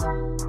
Bye.